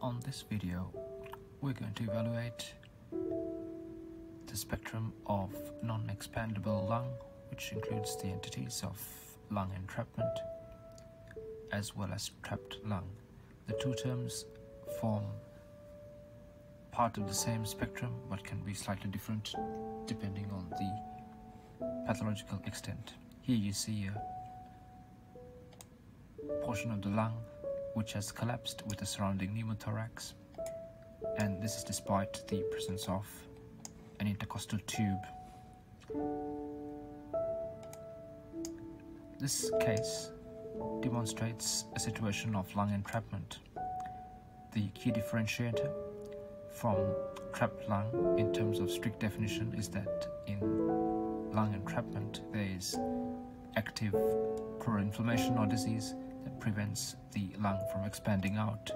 On this video, we're going to evaluate the spectrum of non-expandable lung, which includes the entities of lung entrapment as well as trapped lung. The two terms form part of the same spectrum but can be slightly different depending on the pathological extent. Here you see a portion of the lung which has collapsed with the surrounding pneumothorax and this is despite the presence of an intercostal tube. This case demonstrates a situation of lung entrapment. The key differentiator from trapped lung in terms of strict definition is that in lung entrapment there is active pleural inflammation or disease that prevents the lung from expanding out.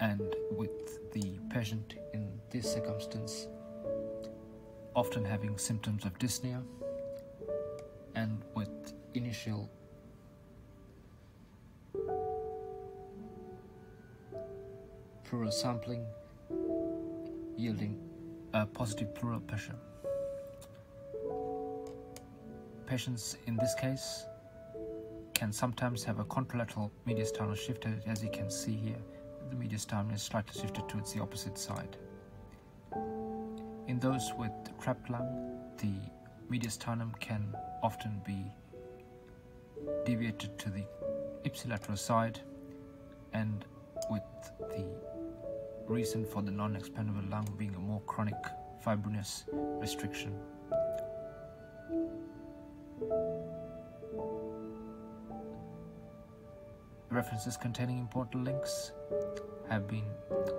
And with the patient in this circumstance often having symptoms of dyspnea and with initial pleural sampling yielding a positive pleural pressure. Patients in this case can sometimes have a contralateral mediastinal shift as you can see here the mediastinum is slightly shifted towards the opposite side. In those with trapped lung, the mediastinum can often be deviated to the ipsilateral side and with the reason for the non-expandable lung being a more chronic fibrinous restriction. References containing important links have been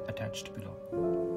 attached below.